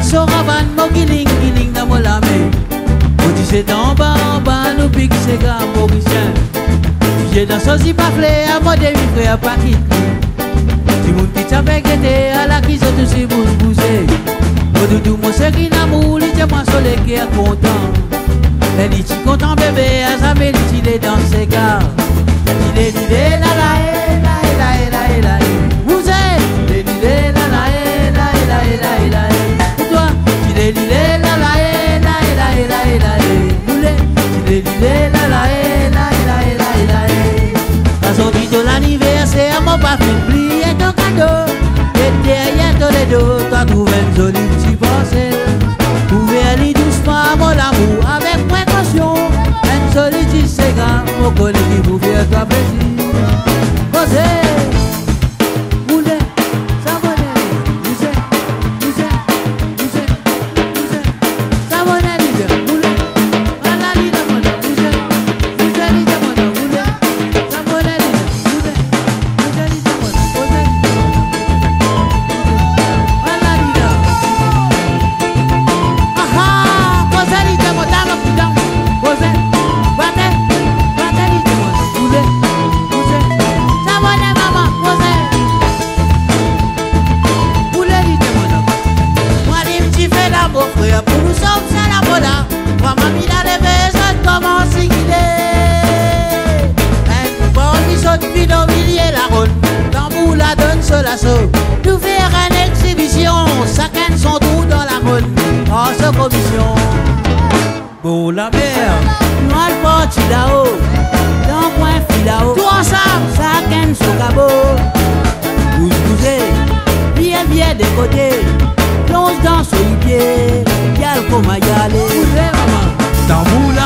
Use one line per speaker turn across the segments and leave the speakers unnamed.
cousin bat son raban, mon guiling, guiling dans mon lame. Mon tu c'est en bas, en bas, nous pique ses gars, Mauricien. J'ai dans son zip à flé, à mon demi frère, pas quitte. Tu moun soleil qui est content. Elle dit, tu content bébé, à sa belle, il est dans ses gars. Il est, il l'anniversaire, mon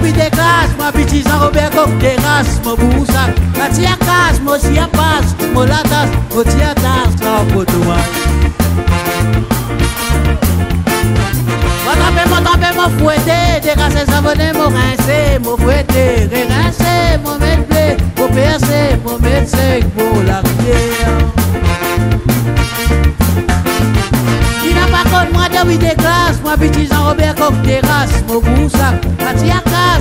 depuis des classes Moi petit Jean-Robert Coq terrasse Mon boussac La tia casse Moi si à passe Moi la tasse Moi tia tasse pour toi Moi trempé moi trempé moi fouetté Décassé savonné moi rincé Moi fouetté Rincé Moi mettre Moi percé Moi mettre sec Pour la rivière Qui n'a pas connu moi depuis des classes Moi petit Jean-Robert Coq terrasse Mon boussac La tia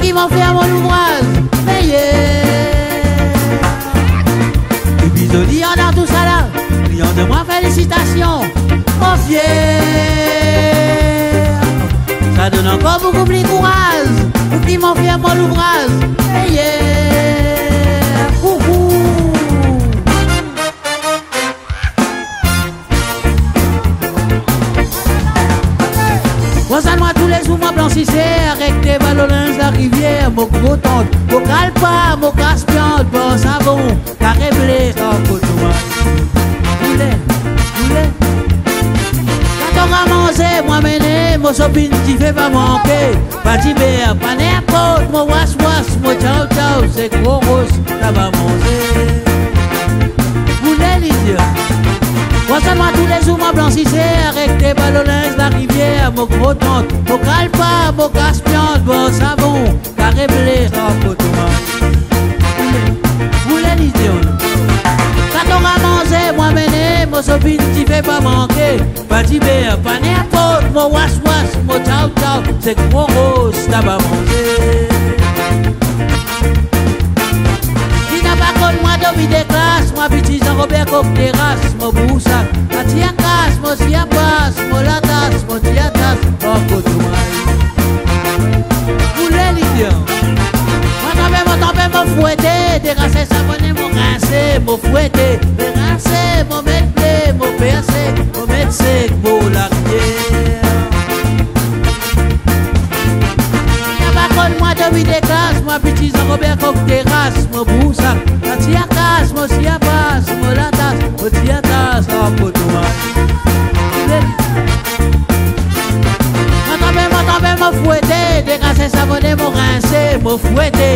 Qui m'en faire mon ouvrage Meilleur et puis je on a tout ça là Client de moi félicitations Mon fier Ça donne encore beaucoup plus courage Pour qui m'en fait mon ouvrage Coucou Concerne-moi tous les jours, moi blanchissais avec des ballons rivière, mon gros mon calpa, mon caspion, bon savon, carré blé. Quand on va manger, moi mener, mon sopine qui fait pas manquer. Pas d'hiver, pas n'importe, mon was was, mon ciao ciao, c'est gros rose, ça va manger. Poulet, les Wasalwa tous les jours, moi blanchissé avec des la rivière, mon gros tante, mon calpa, mon caspiante, bon savon, carré blé, en coton. Vous Quand on va manger, moi mené, mon sopine, tu fais pas manquer. Pas pas n'importe, mon was-was, mon c'est gros rose, t'as pas mangé. Petit Jean-Robert comme terrasse Mon boussac, ma tia casse Mon tia passe, mon la tasse Mon tia tasse, côté Vous les lidiens Moi t'en vais, moi t'en vais, mon fouetté Dégrasser ça, mon rincé, mon fouetté Rincé, mon mettre mon percé Mon mettre sec, mon larrière moi de savonné, mon